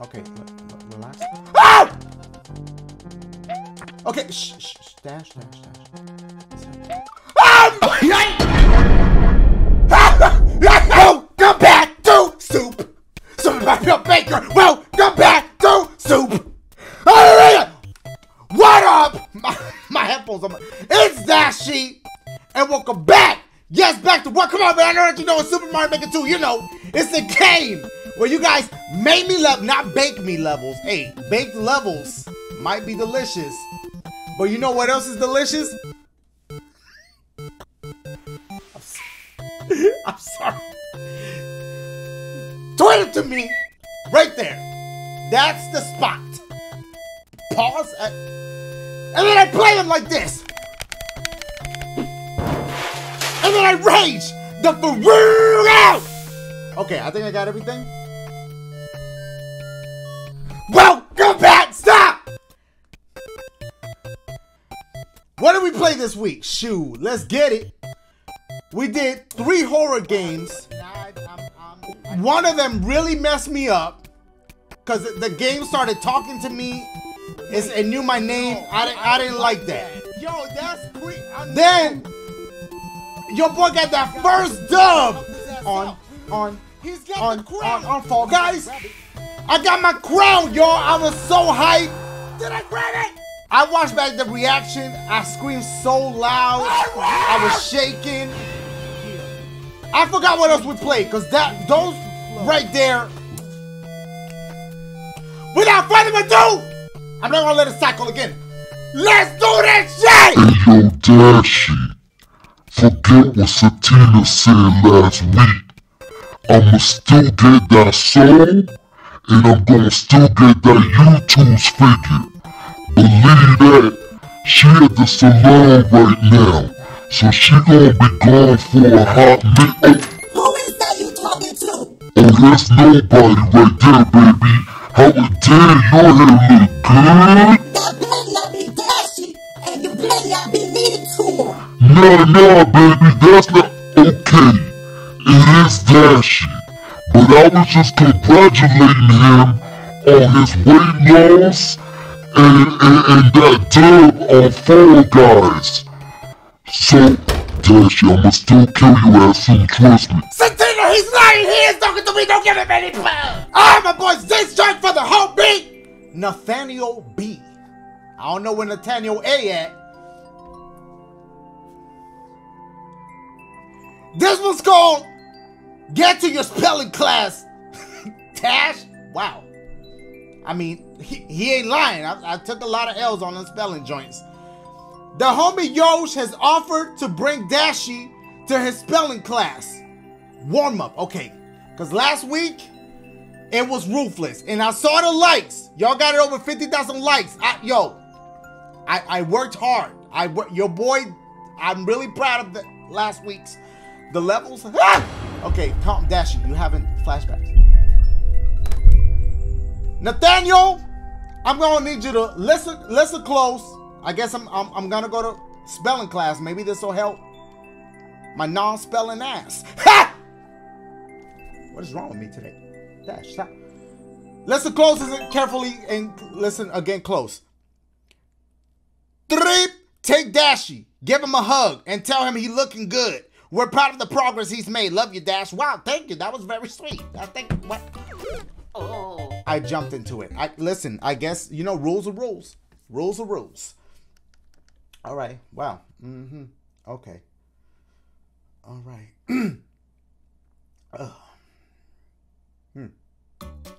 Okay, relax. Ah! Okay, shh, shh, shh, dash, dash, dash. Ah! Welcome back to soup. Soup your baker. Welcome back to soup. Hallelujah. What up? My, my headphones on. It's Dashie, and welcome back. Yes, back to work. Come on, man. I know that you know it's Super Mario Maker 2. You know, it's a game where you guys make me love, not bake me levels. Hey, baked levels might be delicious. But you know what else is delicious? I'm sorry. Tweet it to me right there. That's the spot. Pause. At, and then I play them like this. And then I rage the for out. Okay, I think I got everything. What did we play this week? Shoo, let's get it. We did three horror games. One of them really messed me up because the game started talking to me it knew my name. I, I didn't like that. Yo, that's quick. Then your boy got that first dub on on on, on on Fall Guys. I got my crown, y'all. I was so hyped. Did I grab it? I watched back the reaction. I screamed so loud. I was shaking. I forgot what else we played because that those right there. Without further ado, I'm not gonna let it cycle again. Let's do this shit! Hey yo, Dashie, forget what Satina said last week. I'ma still get that soul, and I'm gonna still get that YouTube's figure. Believe that, she at the salon right now, so she gonna be gone for a hot minute. Who is that you talking to? Oh, that's nobody right there, baby. How did your hair look good? That better not be Dashie, and you better not be needed to her. Nah, nah, baby, that's not okay. It is Dashie. But I was just congratulating him on his weight loss and, and, and that dub on Fall Guys. So, Dashie, I'ma still kill you ass soon, trust me. Santina, he's lying. He is talking to me. Don't give him any power. Ah, I'm a boy. This joint for the whole beat. Nathaniel B. I don't know where Nathaniel A at. This one's called Get to Your Spelling Class. Tash? Wow. I mean, he, he ain't lying. I, I took a lot of L's on the spelling joints. The homie Yosh has offered to bring Dashie to his spelling class. Warm up, okay. Because last week, it was ruthless. And I saw the likes. Y'all got it over 50,000 likes. I, yo, I, I worked hard. I Your boy, I'm really proud of the last week's. The levels. Ah! Okay, calm, Dashie, You having flashbacks. Nathaniel, I'm gonna need you to listen, listen close. I guess I'm, I'm, I'm gonna go to spelling class. Maybe this will help my non-spelling ass. Ha! What is wrong with me today? Dash, stop. Listen close, listen carefully, and listen again close. Three, take Dashie, give him a hug, and tell him he looking good. We're proud of the progress he's made. Love you, Dash. Wow, thank you. That was very sweet. I think what Oh. I jumped into it. I listen, I guess, you know, rules are rules. Rules are rules. All right. Wow. Mm-hmm. Okay. All right. Hmm.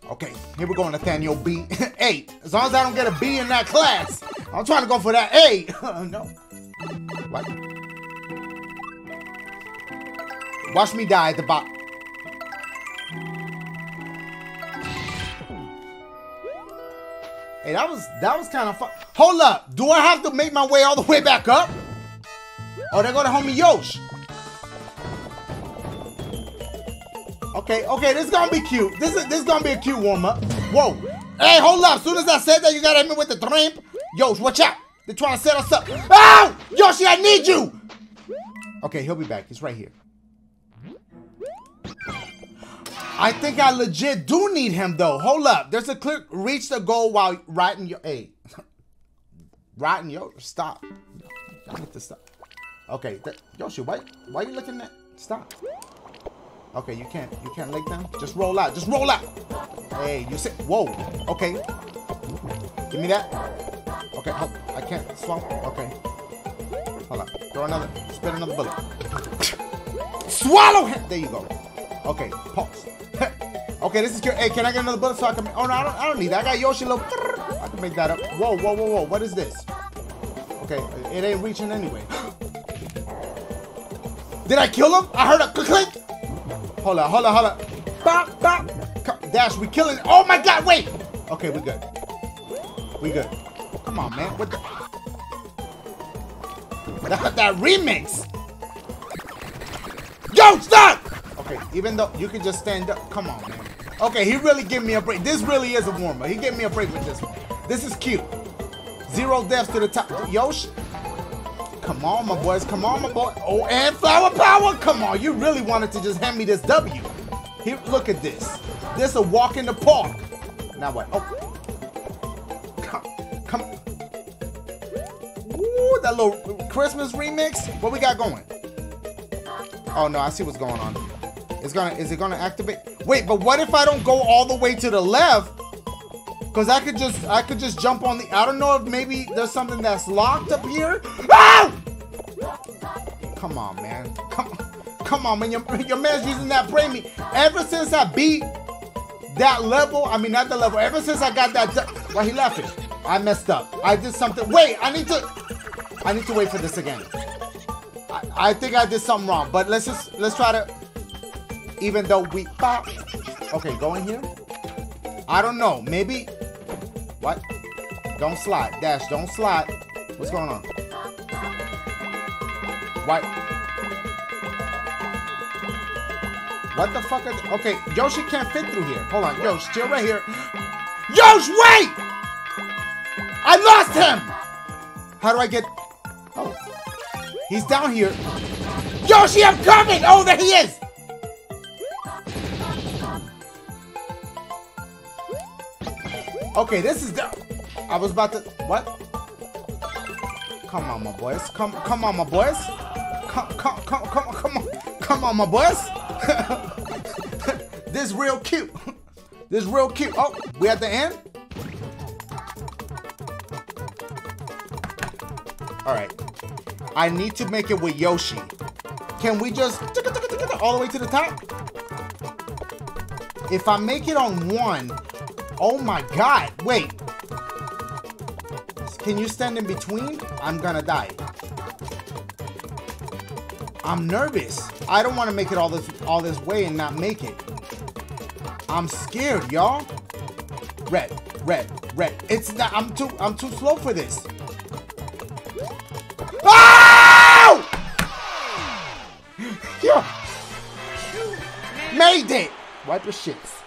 Okay, here we go, Nathaniel B. A. As long as I don't get a B in that class, I'm trying to go for that A. no. What? Watch me die at the bottom. Hey, that was that was kind of fun. Hold up, do I have to make my way all the way back up? Oh, there go the homie Yosh. Okay, okay, this is gonna be cute. This is this is gonna be a cute warm up. Whoa, hey, hold up. As soon as I said that, you gotta hit me with the tramp. Yosh, watch out. They're trying to set us up. Oh, Yoshi, I need you. Okay, he'll be back. He's right here. I think I legit do need him though. Hold up. There's a clear reach the goal while riding your hey. riding your stop. I need to stop. Okay, that, Yoshi, why why you looking at stop? Okay, you can't you can't lay down. Just roll out. Just roll out. Hey, you sit. Whoa. Okay. Give me that. Okay, I can't swallow. Okay. Hold on. Throw another. Spit another bullet. Swallow him. There you go. Okay, pause. Okay, this is good. Hey, can I get another bullet so I can? Oh no, I don't. I don't need that. I got Yoshi little. I can make that up. Whoa, whoa, whoa, whoa. What is this? Okay, it ain't reaching anyway. Did I kill him? I heard a click. Hold on, hold on, hold on. Bop, bop. Dash, we killing. Oh my God! Wait. Okay, we good. We good. Come on, man. What the? That, that remix. Yo, stop! Okay, even though you can just stand up. Come on, man. Okay, he really gave me a break. This really is a warm-up. He gave me a break with this one. This is cute. Zero deaths to the top. Yosh. Come on, my boys. Come on, my boy. Oh, and flower power. Come on. You really wanted to just hand me this W. Here, look at this. This a walk in the park. Now what? Oh. Come. Come. Ooh, that little Christmas remix. What we got going? Oh no, I see what's going on. It's gonna is it gonna activate? Wait, but what if I don't go all the way to the left? Cause I could just I could just jump on the I don't know if maybe there's something that's locked up here. Ah! Come on, man. Come come on, man. Your, your man's using that brain me. Ever since I beat that level, I mean not the level, ever since I got that why he laughing? I messed up. I did something. Wait, I need to I need to wait for this again. I, I think I did something wrong, but let's just let's try to. Even though we pop. Okay, go in here. I don't know. Maybe. What? Don't slide. Dash. Don't slide. What's going on? What? What the fuck? Okay, Yoshi can't fit through here. Hold on, Yoshi, chill right here. Yoshi, wait! I lost him. How do I get? Oh, he's down here. Yoshi, I'm coming! Oh, there he is! Okay, this is the. I was about to. What? Come on, my boys. Come, come on, my boys. Come, come, come, come, come on, come on, my boys. this real cute. This real cute. Oh, we at the end. All right. I need to make it with Yoshi. Can we just all the way to the top? If I make it on one, oh my god, wait. Can you stand in between? I'm gonna die. I'm nervous. I don't want to make it all this all this way and not make it. I'm scared, y'all. Red, red, red. It's not. I'm too. I'm too slow for this. Oh! Yeah. Made it. Wipe your shits.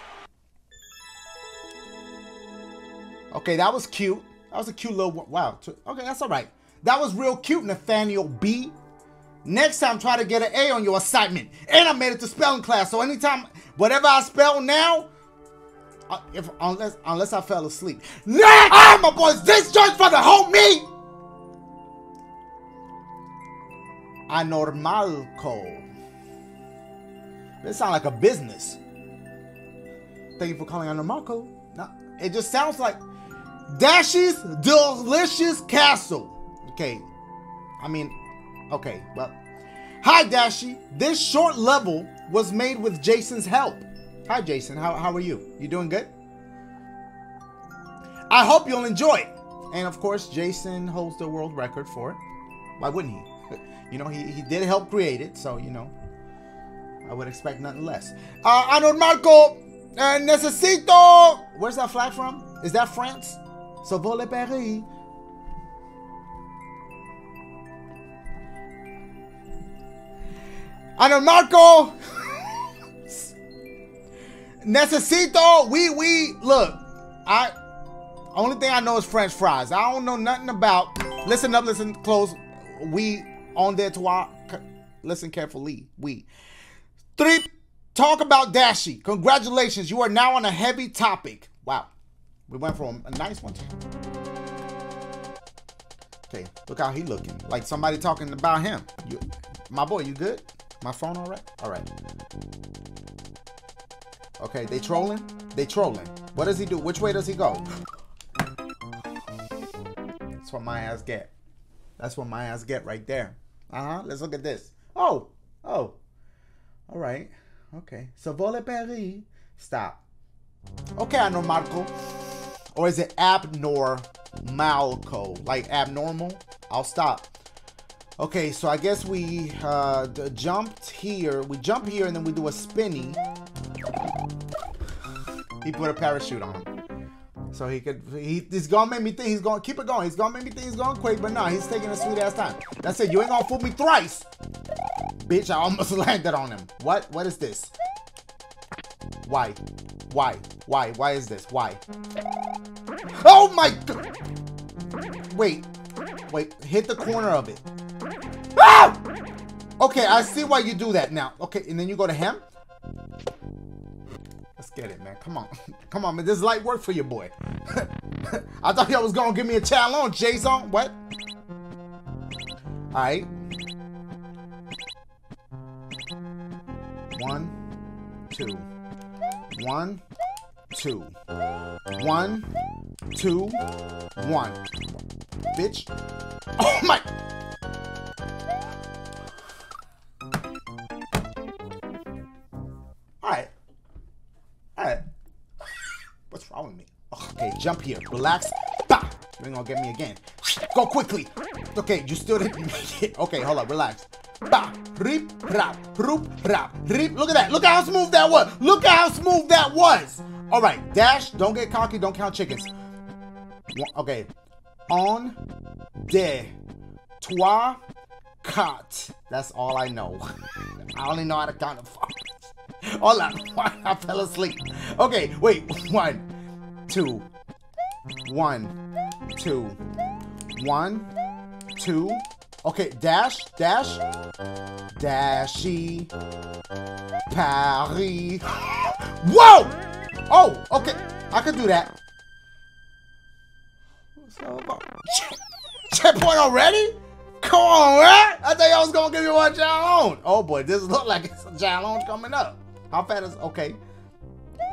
Okay, that was cute. That was a cute little. Wow. Okay, that's all right. That was real cute, Nathaniel B. Next time, try to get an A on your assignment. And I made it to spelling class. So anytime, whatever I spell now, if unless unless I fell asleep. Next! Ah, my boys, this joint for the homie! Anormalco. This sounds like a business. Thank you for calling Anormalco. No, it just sounds like Dashie's Delicious Castle. Okay. I mean, okay, well. Hi, Dashy. This short level was made with Jason's help. Hi, Jason. How, how are you? You doing good? I hope you'll enjoy it. And of course, Jason holds the world record for it. Why wouldn't he? You know, he, he did help create it, so, you know, I would expect nothing less. Uh, Anor Marco, uh, necesito... Where's that flag from? Is that France? So vole Paris. Anor Marco, necesito... We, we... Look, I... Only thing I know is French fries. I don't know nothing about... Listen up, listen close. We on there to our listen carefully. We three talk about Dashie. Congratulations, you are now on a heavy topic. Wow, we went from a nice one. to- Okay, look how he looking. Like somebody talking about him. You, my boy, you good? My phone all right? All right. Okay, they trolling. They trolling. What does he do? Which way does he go? That's what my ass get. That's what my ass get right there. Uh huh. Let's look at this. Oh, oh. All right. Okay. So vole Paris. Stop. Okay, I know Marco. Or is it abnormalco? Like abnormal? I'll stop. Okay, so I guess we uh, jumped here. We jump here and then we do a spinny. He put a parachute on him. So he could, he, he's gonna make me think he's gonna keep it going. He's gonna make me think he's gonna quake, but no, he's taking a sweet ass time. That's it. You ain't gonna fool me thrice. Bitch, I almost landed on him. What? What is this? Why? Why? Why? Why is this? Why? Oh my god! Wait. Wait. Hit the corner of it. Ah! Okay, I see why you do that now. Okay, and then you go to him? Let's get it, man. Come on. Come on, man. This is light work for your boy. I thought y'all was gonna give me a challenge, Jason. What? Alright. One, two. One, two. One, two, one. Bitch. Oh my. What's wrong with me? Okay, jump here. Relax. Bah! You ain't gonna get me again. Go quickly. Okay, you still didn't make it. Okay, hold on. Relax. Bah! Rap, roop, rap. Look at that. Look at how smooth that was. Look at how smooth that was. All right, dash. Don't get cocky. Don't count chickens. Okay. On de trois quatre. That's all I know. I only know how to count to. Hold on. I fell asleep. Okay, wait. One, two, one, two, one, two. Okay, dash, dash, dashy, Paris. Whoa! Oh, okay. I could do that. Checkpoint already? Come on, man. I thought y'all was gonna give me one challenge. Oh boy, this look like it's a challenge coming up. How fat is okay?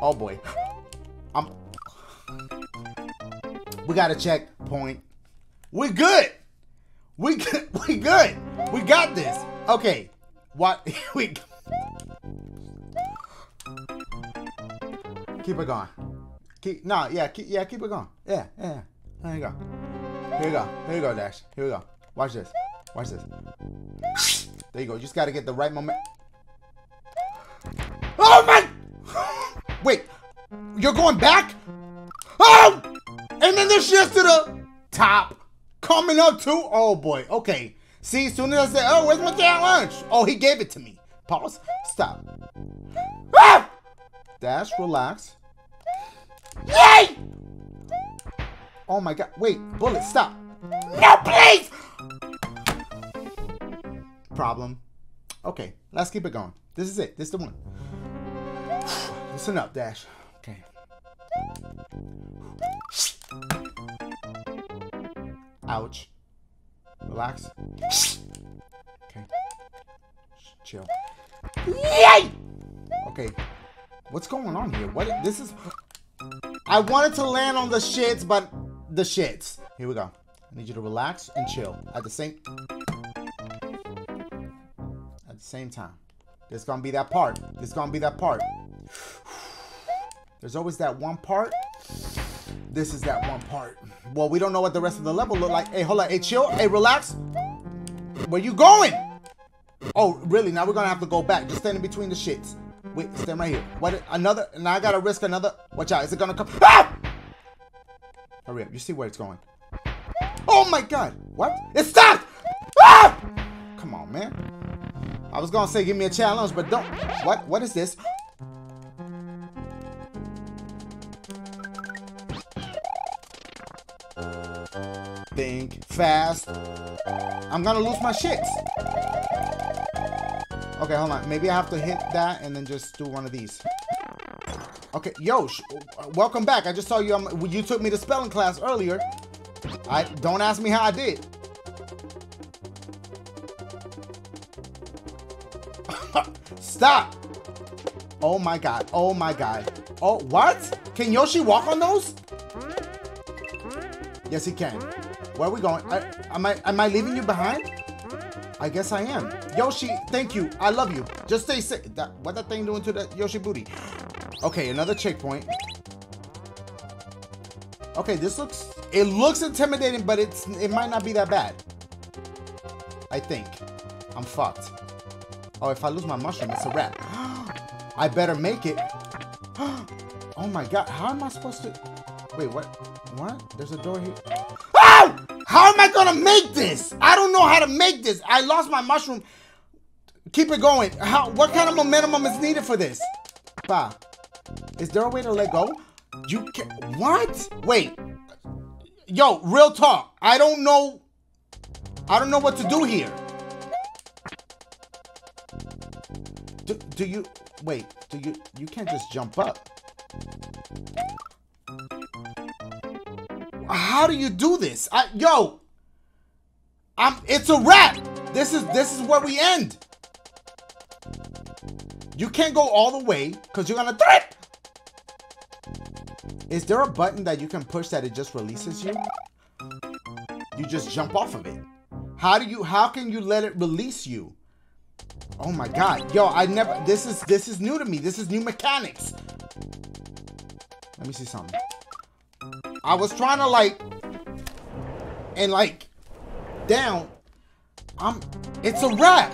Oh boy. I'm We got a checkpoint. We good. We good. We good. We got this. Okay. What we Keep it going. Keep no, yeah, keep yeah, keep it going. Yeah, yeah. There you go. Here you go. Here you go, Dash. Here we go. Watch this. Watch this. There you go. You just gotta get the right moment. Oh my! Wait, you're going back? Oh! And then this shit's to the top. Coming up too? Oh boy. Okay. See, as soon as I said, oh, where's my challenge? Oh, he gave it to me. Pause. Stop. Ah! Dash, relax. Yay! Oh my god. Wait, bullet, stop. No, please! Problem. Okay, let's keep it going. This is it. This is the one. Listen up, Dash. Okay. Ouch. Relax. Okay. Chill. Yay! Okay. What's going on here? What? This is. I wanted to land on the shits, but the shits. Here we go. I need you to relax and chill at the same. At the same time. There's gonna be that part. There's gonna be that part. There's always that one part. This is that one part. Well, we don't know what the rest of the level look like. Hey, hold on. Hey, chill. Hey, relax. Where you going? Oh, really? Now we're gonna have to go back. Just stand in between the shits. Wait, stand right here. What? Another? Now I gotta risk another. Watch out. Is it gonna come? Ah! Hurry up. You see where it's going. Oh my god. What? It stopped! Ah! Come on, man. I was gonna say give me a challenge, but don't. What? What is this? Think fast. I'm gonna lose my shits. Okay, hold on. Maybe I have to hit that and then just do one of these. Okay, yo, welcome back. I just saw you. Um, you took me to spelling class earlier. I don't ask me how I did. Stop. Oh my god. Oh my god. Oh, what? Can Yoshi walk on those? Yes, he can. Where are we going? I, am I am I leaving you behind? I guess I am. Yoshi, thank you. I love you. Just stay safe. That, what that thing doing to the Yoshi booty? Okay, another checkpoint. Okay, this looks... It looks intimidating, but it's it might not be that bad. I think. I'm fucked. Oh, if I lose my mushroom, it's a wrap. I better make it. oh my god, how am I supposed to... Wait, what? What? There's a door here. Oh! How am I gonna make this? I don't know how to make this. I lost my mushroom. Keep it going. How? What kind of momentum is needed for this? Bah. Is there a way to let go? You can't. What? Wait. Yo, real talk. I don't know. I don't know what to do here. Do, do you wait? Do you? You can't just jump up. How do you do this? I, yo, I'm. It's a wrap. This is this is where we end. You can't go all the way because you're gonna trip. Is there a button that you can push that it just releases you? You just jump off of it. How do you? How can you let it release you? Oh my god, yo, I never. This is this is new to me. This is new mechanics. Let me see something. I was trying to like, and like, down. I'm, it's a wrap.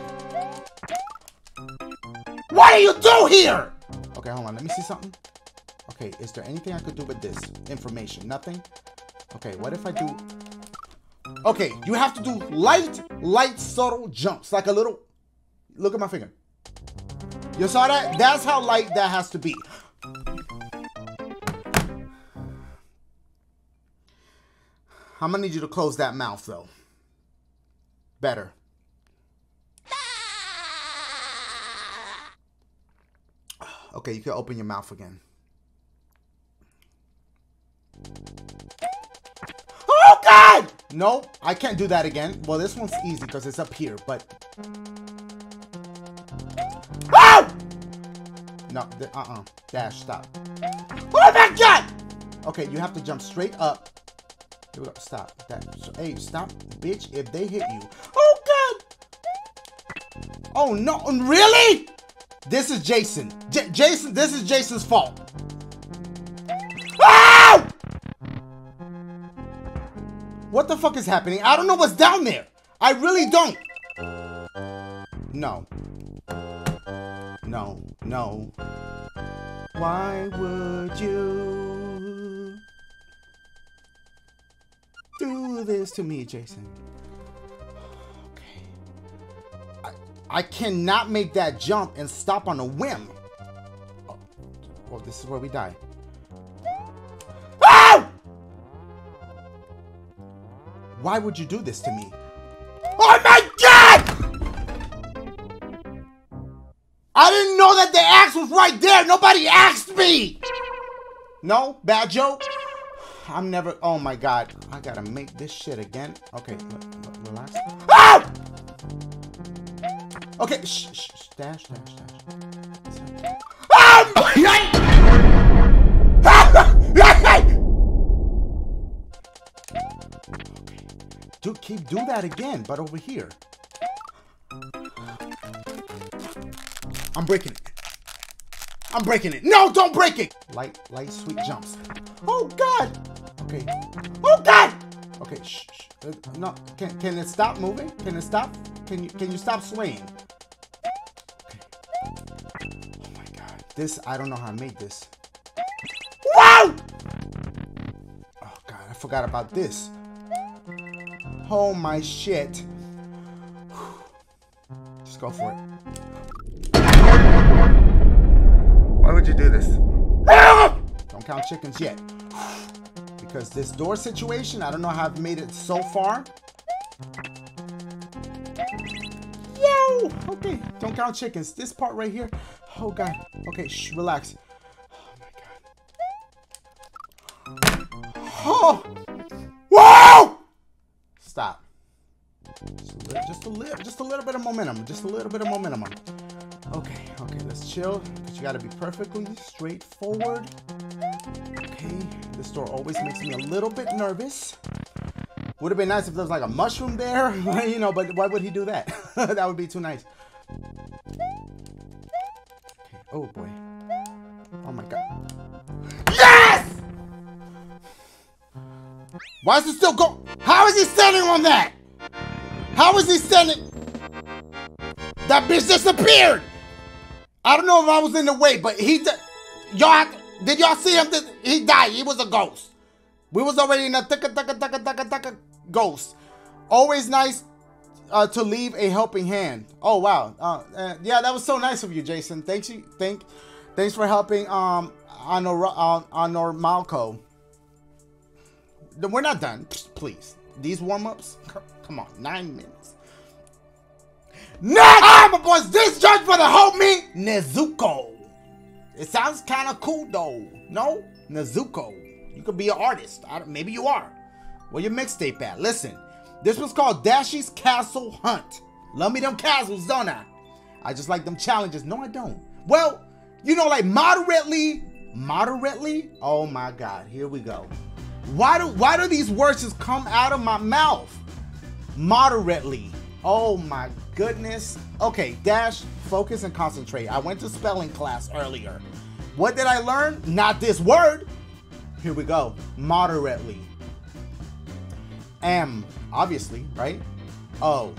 What do you do here? Okay, hold on. Let me see something. Okay, is there anything I could do with this information? Nothing? Okay, what if I do... Okay, you have to do light, light, subtle jumps. Like a little... Look at my finger. You saw that? That's how light that has to be. I'm gonna need you to close that mouth though. Better. Okay, you can open your mouth again. Oh God! No, I can't do that again. Well, this one's easy because it's up here, but. Oh! No, uh-uh. Dash, stop. Oh my God! Okay, you have to jump straight up here we go. Stop. That. Hey, stop, bitch. If they hit you. Oh, God. Oh, no. Really? This is Jason. J Jason, this is Jason's fault. What the fuck is happening? I don't know what's down there. I really don't. No. No. No. Why would you? do this to me, Jason. Okay. I, I cannot make that jump and stop on a whim. Oh, oh this is where we die. Why would you do this to me? Oh my god! I didn't know that the axe was right there. Nobody asked me. No? Bad joke? I'm never. Oh my god. I gotta make this shit again. Okay, relax. Ah! Okay, shh, shh. Dash, dash, dash. Ah! Dude, keep do that again, but over here. I'm breaking it. I'm breaking it. No, don't break it. Light, light, sweet jumps. Oh God. Okay. Oh God! Okay, shh, shh. Uh, no, can, can it stop moving? Can it stop? Can you can you stop swaying? Okay. Oh my God, this I don't know how to make this. Wow! Oh God, I forgot about this. Oh my shit. Just go for it. Why would you do this? Don't count chickens yet because this door situation, I don't know how I've made it so far. Yo! Okay, don't count chickens. This part right here. Oh god. Okay, shh, relax. Oh my god. Oh! Just a little, just a little bit of momentum. Just a little bit of momentum. Okay, okay, let's chill. You gotta be perfectly straightforward. Okay, this door always makes me a little bit nervous. Would have been nice if there was like a mushroom there, you know, but why would he do that? that would be too nice. Okay, oh boy. Oh my god. Yes! Why is it still go? How is he standing on that? How is he standing? That bitch disappeared. I don't know if I was in the way, but he y'all did y'all see him? He died. He was a ghost. We was already in a ticka ticka ticka ticka ticka ghost. Always nice uh, to leave a helping hand. Oh wow, uh, uh, yeah, that was so nice of you, Jason. Thanks you, thank, thanks for helping um on on on Malco. We're not done, please. These warm ups, come on, nine minutes. Next, I'm a boys. This judge for the homie Nezuko. It sounds kind of cool though. No, Nezuko. You could be an artist. maybe you are. Where your mixtape at? Listen, this was called Dashie's Castle Hunt. Love me them castles, don't I? I just like them challenges. No, I don't. Well, you know, like moderately, moderately. Oh my God, here we go. Why do why do these words just come out of my mouth? Moderately. Oh my goodness. Okay, dash, focus, and concentrate. I went to spelling class earlier. What did I learn? Not this word. Here we go. Moderately. M, obviously, right? O.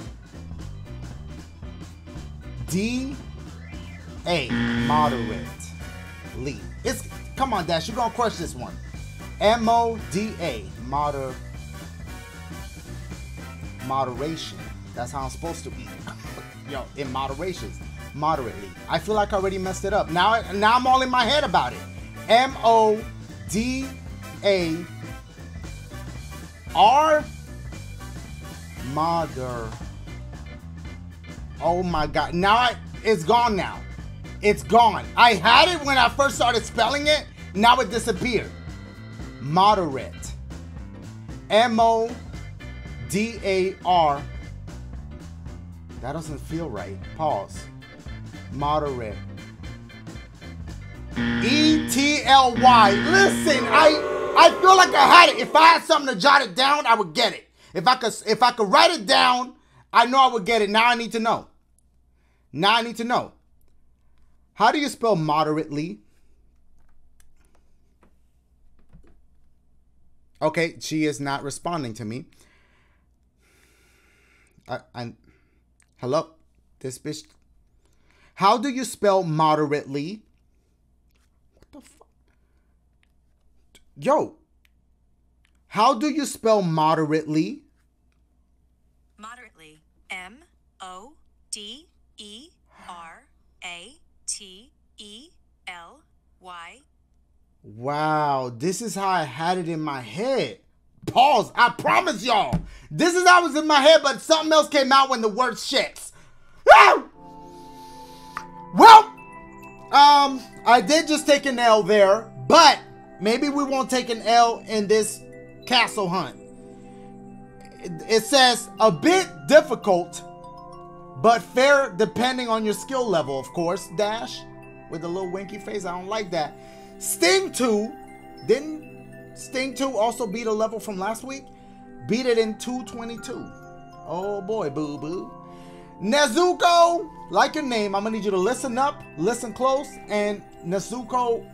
D. A. Moderately. It's come on, Dash. You're gonna crush this one. M O D A. Moder. Moderation. That's how I'm supposed to eat. Yo, in moderation. Moderately. I feel like I already messed it up. Now, now I'm all in my head about it. M O D A R Mother. Oh my god. Now I, it's gone now. It's gone. I had it when I first started spelling it. Now it disappeared. Moderate. M O D A R. That doesn't feel right. Pause. Moderate. E T L Y. Listen, I I feel like I had it. If I had something to jot it down, I would get it. If I could if I could write it down, I know I would get it. Now I need to know. Now I need to know. How do you spell moderately? Okay, she is not responding to me. I, I hello, this bitch. How do you spell moderately? What the fuck? Yo, how do you spell moderately? Moderately. M O D E R A T E L Y. Wow, this is how I had it in my head. Pause. I promise y'all. This is how it was in my head, but something else came out when the word shits. Well, um, I did just take an L there, but Maybe we won't take an L in this castle hunt. It says a bit difficult, but fair depending on your skill level, of course. Dash with a little winky face. I don't like that. Sting 2 didn't Sting 2 also beat a level from last week? Beat it in 222. Oh boy, boo boo. Nezuko, like your name, I'm gonna need you to listen up, listen close, and Nezuko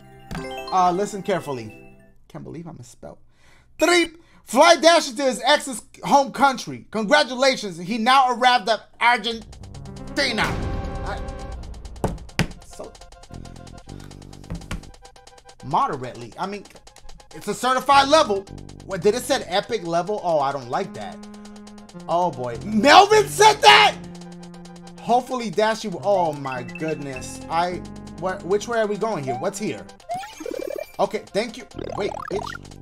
uh, listen carefully. Can't believe I misspelled. Three. Fly dashes to his ex's home country. Congratulations. He now arrived at Argentina. I, moderately. I mean, it's a certified level. What did it said epic level? Oh, I don't like that. Oh boy. Melvin said that? Hopefully Dashie oh my goodness. I which way are we going here? What's here? Okay, thank you. Wait, bitch.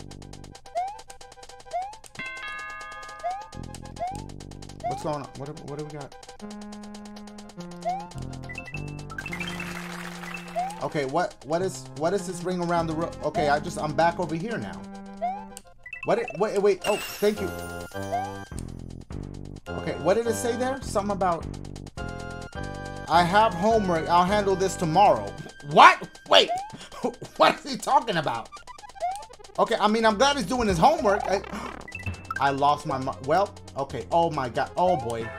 What's going on? What, what do we got? Okay, what what is what is this ring around the room? Okay, I just I'm back over here now. What it wait wait oh thank you. Okay, what did it say there? Something about I have homework. I'll handle this tomorrow. What? Wait. what is he talking about? Okay, I mean I'm glad he's doing his homework. I, I lost my well. Okay. Oh my god. Oh boy.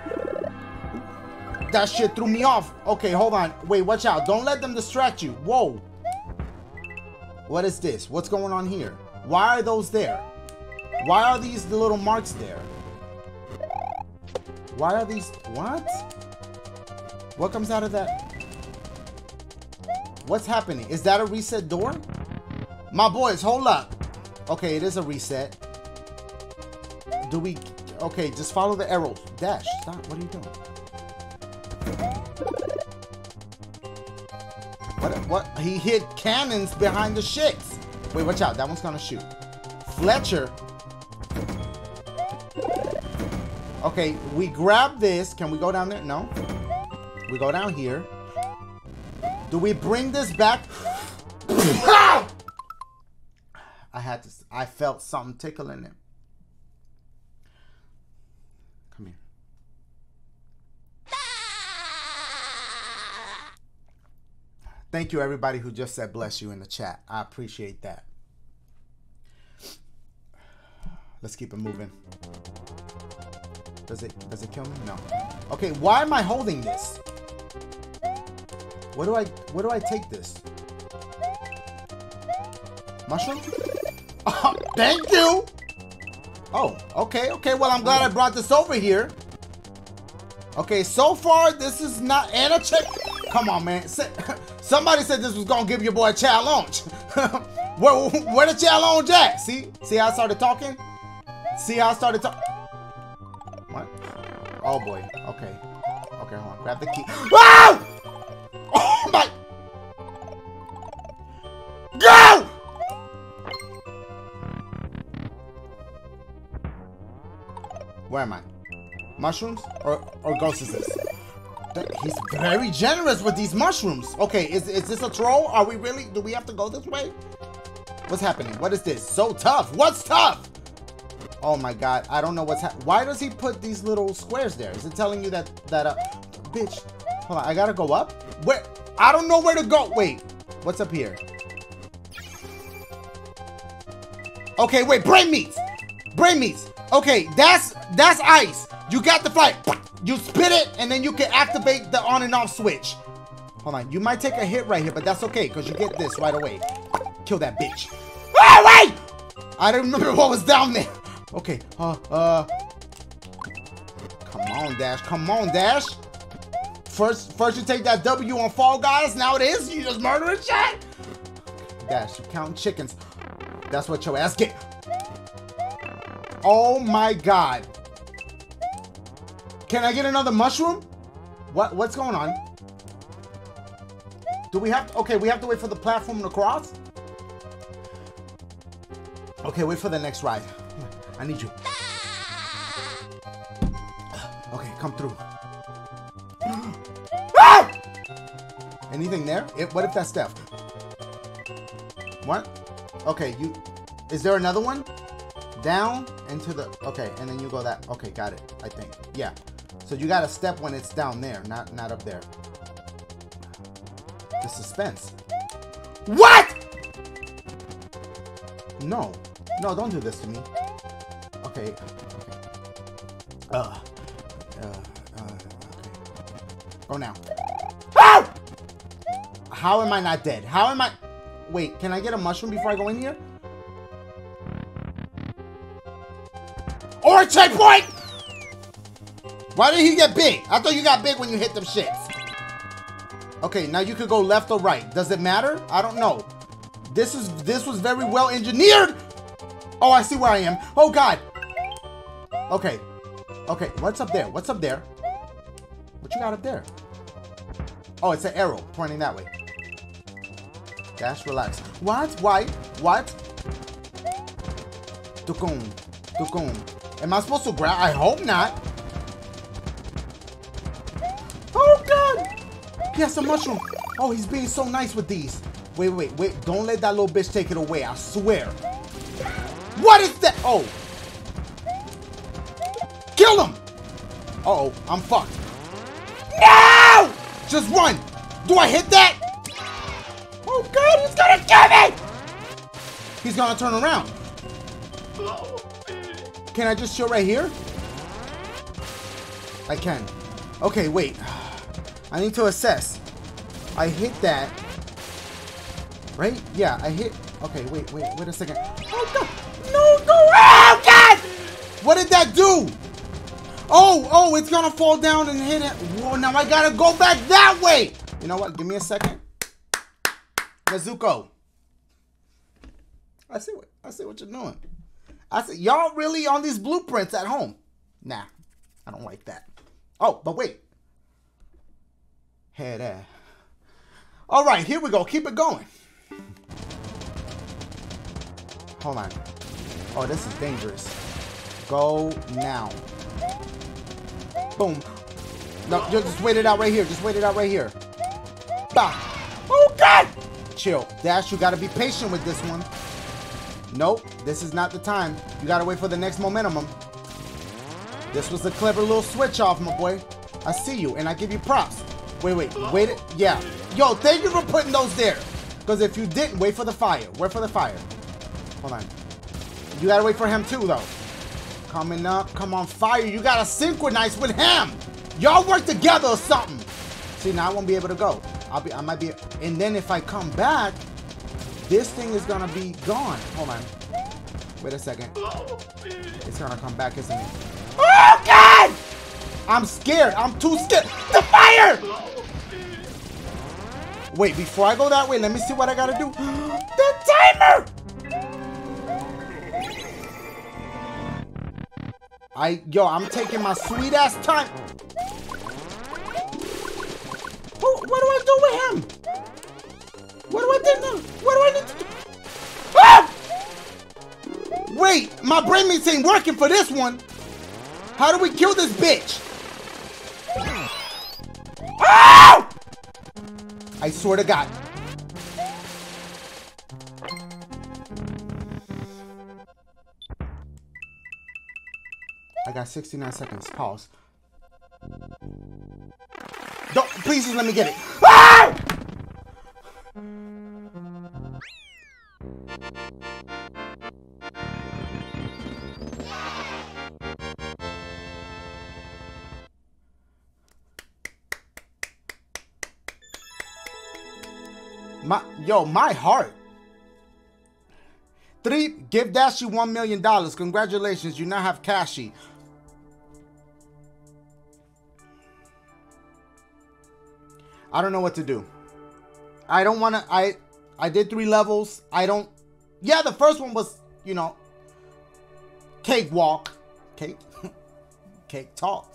That shit threw me off. Okay, hold on. Wait, watch out. Don't let them distract you. Whoa. What is this? What's going on here? Why are those there? Why are these the little marks there? Why are these... What? What comes out of that? What's happening? Is that a reset door? My boys, hold up. Okay, it is a reset. Do we... Okay, just follow the arrows. Dash, stop. What are you doing? What? He hid cannons behind the shits. Wait, watch out. That one's gonna shoot. Fletcher. Okay, we grab this. Can we go down there? No. We go down here. Do we bring this back? Ah! I had to. I felt something tickling it. Thank you, everybody who just said bless you in the chat. I appreciate that. Let's keep it moving. Does it does it kill me? No. Okay, why am I holding this? Where do I where do I take this? Mushroom? Oh, thank you! Oh, okay, okay. Well, I'm glad I brought this over here. Okay, so far this is not and a check. Come on, man. Somebody said this was gonna give your boy a challenge. where, where the challenge at? See? See how I started talking? See how I started talking? What? Oh boy. Okay. Okay, hold on. Grab the key. Wow! Oh my! Go! Where am I? Mushrooms or or ghost is this? He's very generous with these mushrooms. Okay, is, is this a troll? Are we really? Do we have to go this way? What's happening? What is this? So tough. What's tough? Oh my god, I don't know what's happening. Why does he put these little squares there? Is it telling you that that uh, bitch? Hold on, I gotta go up. Where? I don't know where to go. Wait, what's up here? Okay, wait, brain meats. Brain meats. Okay, that's that's ice. You got the flight. You spit it, and then you can activate the on and off switch. Hold on. You might take a hit right here, but that's okay, because you get this right away. Kill that bitch. Oh, wait! I don't remember what was down there. Okay. Uh, uh. Come on, Dash. Come on, Dash. First, first you take that W on Fall Guys. Now it is. You just murdering shit. Dash, you counting chickens. That's what your ass get. Oh my god. Can I get another mushroom? What what's going on? Do we have to, okay, we have to wait for the platform to cross? Okay, wait for the next ride. I need you. Okay, come through. Ah! Anything there? It, what if that's Steph? What? Okay, you... Is there another one? Down into the... Okay, and then you go that... Okay, got it, I think. Yeah. So you gotta step when it's down there, not, not up there. The suspense. What? No. No, don't do this to me. Okay. Okay. Uh. Uh. uh okay. Go now. Oh! How am I not dead? How am I... Wait, can I get a mushroom before I go in here? Or checkpoint! Why did he get big? I thought you got big when you hit them shits. Okay, now you could go left or right. Does it matter? I don't know. This is this was very well engineered. Oh, I see where I am. Oh God. Okay. Okay, what's up there? What's up there? What you got up there? Oh, it's an arrow pointing that way. Dash, relax. What? Why? What? Tukum. Tukum. Am I supposed to grab? I hope not. Has some mushroom. Oh, he's being so nice with these. Wait, wait, wait. Don't let that little bitch take it away. I swear. What is that? Oh. Kill him. Uh oh, I'm fucked. No! Just run. Do I hit that? Oh god, he's gonna kill me! He's gonna turn around. Can I just chill right here? I can. Okay, wait. I need to assess. I hit that. Right? Yeah, I hit. Okay, wait, wait, wait a second. Oh god! No, no! Oh god! What did that do? Oh, oh, it's gonna fall down and hit it. Whoa, now I gotta go back that way. You know what? Give me a second. Nezuko. I see what I see what you're doing. I see y'all really on these blueprints at home. Nah, I don't like that. Oh, but wait. Head ass. All right, here we go. Keep it going. Hold on. Oh, this is dangerous. Go now. Boom. No, just wait it out right here. Just wait it out right here. Bah. Oh, God! Chill. Dash, you gotta be patient with this one. Nope, this is not the time. You gotta wait for the next momentum. This was a clever little switch off, my boy. I see you, and I give you props. Wait, wait, wait it. Yeah. Yo, thank you for putting those there. Because if you didn't, wait for the fire. Wait for the fire. Hold on. You gotta wait for him too, though. Coming up. Come on, fire. You gotta synchronize with him. Y'all work together or something. See, now I won't be able to go. I'll be, I might be, and then if I come back, this thing is gonna be gone. Hold on. Wait a second. It's gonna come back, isn't it? Oh, God! I'm scared. I'm too scared. The fire! Wait, before I go that way, let me see what I gotta do. the timer! I, yo, I'm taking my sweet ass time. Who, what do I do with him? What do I do now? What do I need to do? Ah! Wait, my brain ain't working for this one. How do we kill this bitch? I swear to God. I got 69 seconds. Pause. Don't, please just let me get it. Yo, my heart. Three, give Dashie one million dollars. Congratulations, you now have Kashi. I don't know what to do. I don't want to. I I did three levels. I don't. Yeah, the first one was you know cakewalk, cake, cake talk.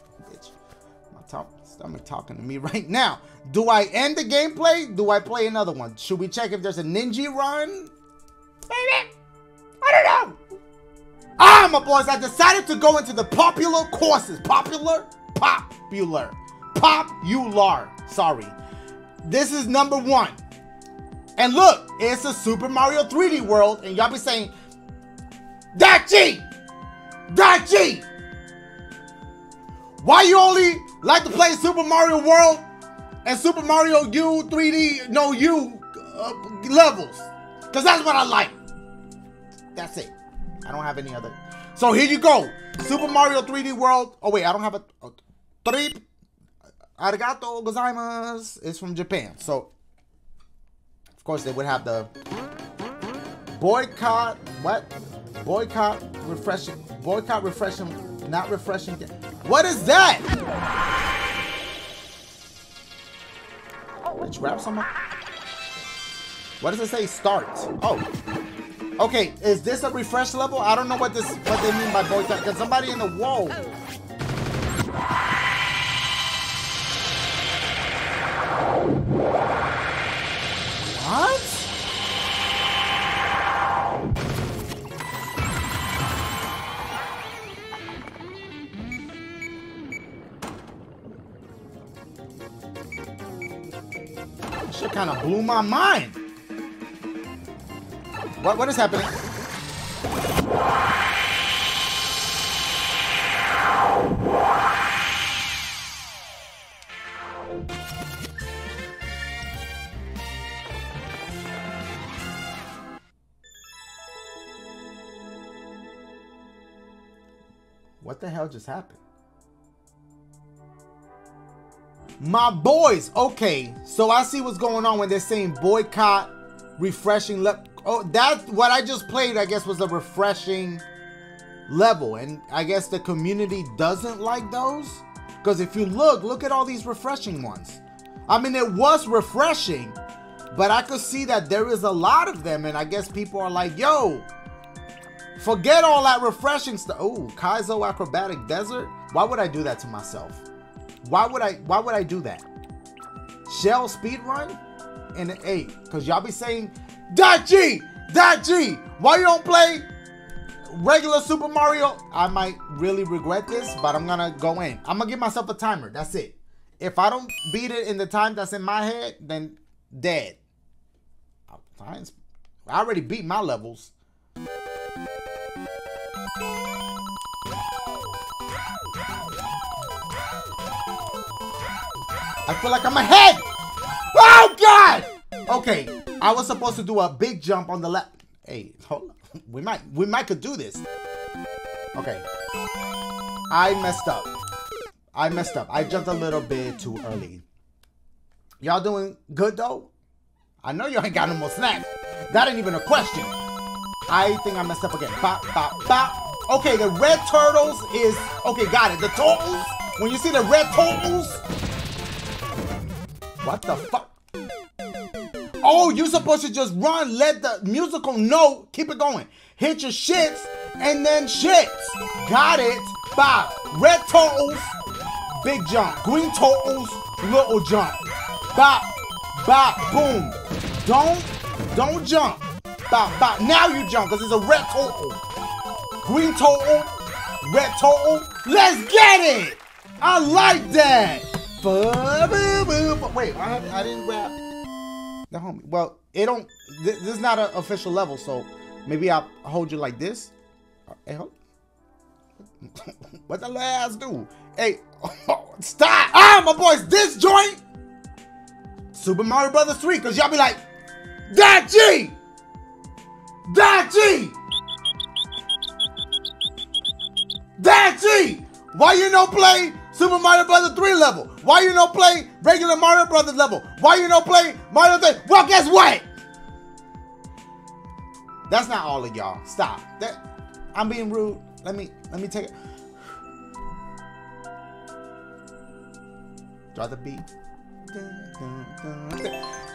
My stomach talking to me right now. Do I end the gameplay? Do I play another one? Should we check if there's a ninja run? Maybe. I don't know. Ah, my boys, I decided to go into the popular courses. Popular? Popular. Popular. Sorry. This is number one. And look, it's a Super Mario 3D world, and y'all be saying, Dachi! Dachi! Why you only like to play Super Mario World and Super Mario U 3D, no U uh, levels? Because that's what I like. That's it. I don't have any other. So here you go. Super Mario 3D World. Oh, wait, I don't have a. Oh, three. Arigato gozaimasu. It's from Japan. So, of course, they would have the boycott. What? Boycott refreshing. Boycott refreshing. Not refreshing. What is that? Did you grab someone? What does it say? Start. Oh. Okay, is this a refresh level? I don't know what this what they mean by boycott. Cause somebody in the wall. Blew my mind. What what is happening? What the hell just happened? My boys. Okay, so I see what's going on when they're saying boycott, refreshing. Le- oh, that what I just played. I guess was a refreshing level, and I guess the community doesn't like those. Because if you look, look at all these refreshing ones. I mean, it was refreshing, but I could see that there is a lot of them, and I guess people are like, "Yo, forget all that refreshing stuff." Oh, Kaizo Acrobatic Desert. Why would I do that to myself? Why would I why would I do that? Shell speed run and an eight. Cause y'all be saying, Dot G, Dot G, why you don't play regular Super Mario? I might really regret this, but I'm gonna go in. I'm gonna give myself a timer. That's it. If I don't beat it in the time that's in my head, then dead. I I already beat my levels. I feel like I'm ahead. Oh God! Okay, I was supposed to do a big jump on the left. Hey, hold on. We might, we might could do this. Okay. I messed up. I messed up. I jumped a little bit too early. Y'all doing good though? I know you ain't got no more snacks. That ain't even a question. I think I messed up again. Bop, bop, bop. Okay, the red turtles is okay. Got it. The turtles. When you see the red turtles, what the fuck? Oh, you're supposed to just run, let the musical note, keep it going. Hit your shits, and then shits. Got it. Bob. Red turtles, big jump. Green turtles, little jump. Bop, bop, boom. Don't, don't jump. Bop, bop. Now you jump, because it's a red turtle. Green turtle, red turtle. Let's get it. I like that. Wait, I, I didn't grab the homie. Well, it don't. This, this is not an official level, so maybe I'll hold you like this. Hey, hold. what the last do? Hey, stop! Ah, my boys, this joint. Super Mario Brothers 3, because y'all be like, That G! That G! That G! Why you no play Super Mario Brothers 3 level? Why you don't play regular Mario Brothers level? Why you don't play Mario 3? Well, guess what? That's not all of y'all. Stop. That I'm being rude. Let me let me take it. Draw the beat.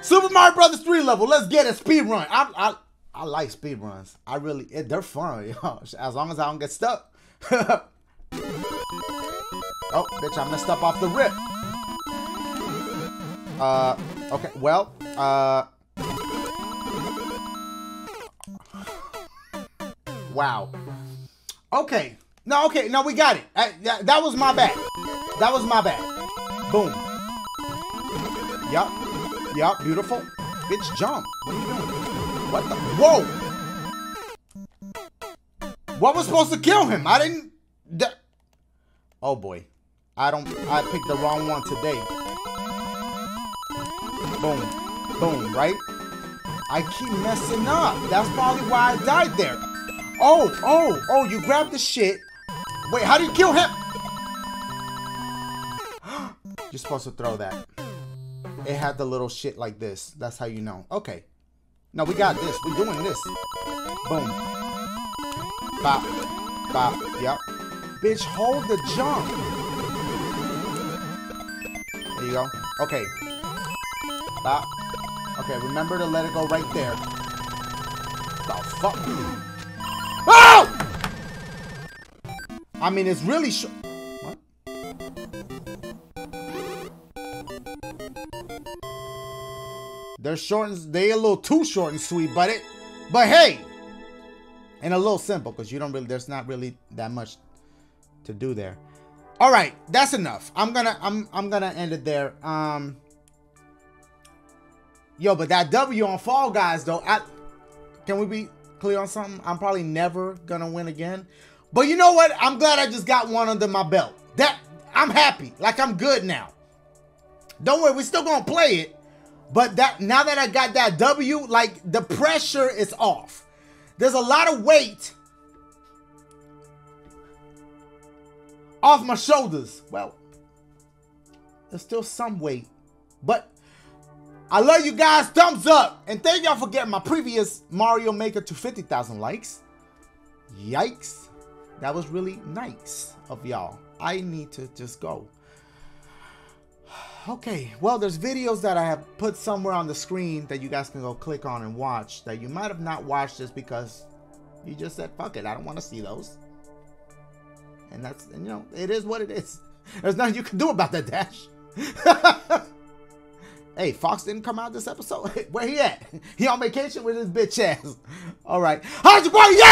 Super Mario Brothers 3 level. Let's get a speed run. I I I like speed runs. I really they're fun, yo. As long as I don't get stuck. Oh, bitch, I messed up off the rip. Uh, okay, well, uh... Wow. Okay. No, okay, no, we got it. I, that, that was my bad. That was my bad. Boom. Yup. Yup, beautiful. Bitch, jump. What are you doing? What the? Whoa! What was supposed to kill him? I didn't... Oh, boy. I don't, I picked the wrong one today. Boom. Boom, right? I keep messing up. That's probably why I died there. Oh, oh, oh, you grabbed the shit. Wait, how do you kill him? You're supposed to throw that. It had the little shit like this. That's how you know. Okay. No, we got this. We're doing this. Boom. Bop. Bop. Yep. Bitch, hold the jump. There you go. Okay. Stop. Okay, remember to let it go right there. The fuck? Oh! I mean, it's really short. What? They're short and they a little too short and sweet, but it, but hey, and a little simple because you don't really. There's not really that much to do there. All right, that's enough. I'm gonna I'm I'm gonna end it there. Um Yo, but that W on Fall Guys though, I Can we be clear on something? I'm probably never gonna win again. But you know what? I'm glad I just got one under my belt. That I'm happy. Like I'm good now. Don't worry, we're still gonna play it. But that now that I got that W, like the pressure is off. There's a lot of weight off my shoulders. Well, there's still some weight. But I love you guys. Thumbs up. And thank y'all for getting my previous Mario Maker to 50,000 likes. Yikes. That was really nice of y'all. I need to just go. Okay, well, there's videos that I have put somewhere on the screen that you guys can go click on and watch that you might have not watched just because you just said, fuck it, I don't want to see those. And that's, and, you know, it is what it is. There's nothing you can do about that, Dash. hey, Fox didn't come out this episode. Where he at? He on vacation with his bitch ass. All right. How's your boy? Yeah!